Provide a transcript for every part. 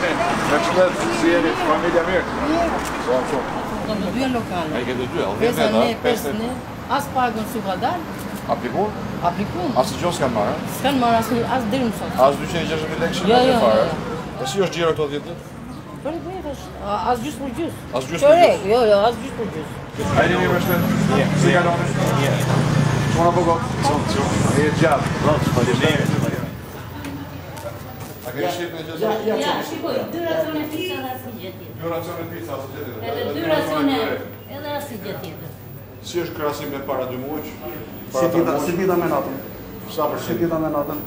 Ne të si e familja mirë. Po, po. Po, në do dhe dhe lokale. Në do dhe dhe dhe 5 dhe dhe dhe. As pagën së vladar? Aplikun? Aplikun. As të gjohë s'kanë marë? Eh? S'kanë marë, as dirë dhe dhe dhe dhe dhe dhe jo, jo. dhe dhe dhe dhe dhe dhe dhe Për një është, asë gjusë për gjusë. Asë gjusë për gjusë. jo, jo, asë gjusë për gjusë. Ajë një një mështë, një, një, një, një, një, një, një, një, një, një, Ja, ja, shikoj, dy racione pizza dhe asnjë gjë tjetër. Dy racione pizza ose gjë tjetër. Edhe dy racione, edhe asnjë gjë tjetër. Si është krahasim me para dy muaj? Si vita, si vita me natën? Sa për si vita me natën?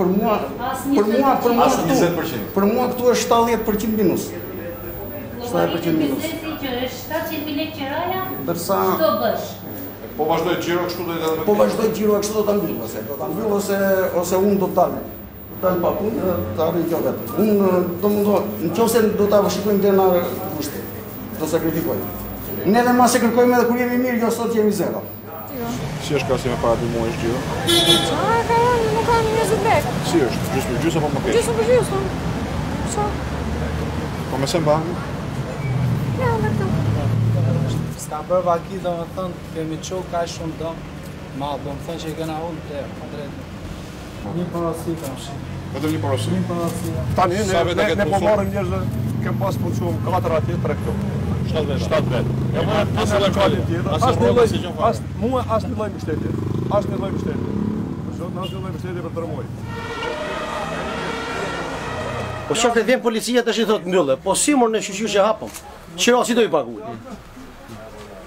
Për mua, për mua, për mua as 20%. Për mua këtu është 70% minus. 70% minus. Ti që është 700 mijë lekë qiraja? Dërsa çfarë do bësh? Po vazhdoj xhiro kështu do të ta Po vazhdoj xhiro kështu do ta mbyllose, do ta mbyllose ose unë do të dal dalë pa punë dhe të arë kjo vetë. Unë do mundohë, në qo se do t'a avashikojmë dhe në kushtë, do sakritikojmë. Ne dhe mase kërkojmë edhe kur jemi mirë, jo sot jemi zero. Jo. Si është kasi me para 2 muaj është gjithë? Qa, e ka janë, nuk kanë një zëbrek. Si është, gjysë për gjysë apo më kejtë? Gjysë për gjysë, sa? Sa? Po me se mba? Ja, me të. Ska bërë vaki, do më thënë, kemi qo ka shumë do, ma, do më thënë që i këna unë të e, më po drejtë. Një parasi ka shi. Vetëm një parasi? Një parasi, Tani, ne, ne, po marim njështë, kem pas punësuam 4 atje, 3 këtu. 7 vetë. 7 vetë. E ma asë dhe kalli tjetë, asë një lojë, asë një lojë, po asë një lojë mështetje. Asë një lojë mështetje. Asë një lojë mështetje për të rëmojë. Po shofte vjen policia të shi thot mbyllë, po si mor në shqyqy që hapëm, qëra si do i pagu.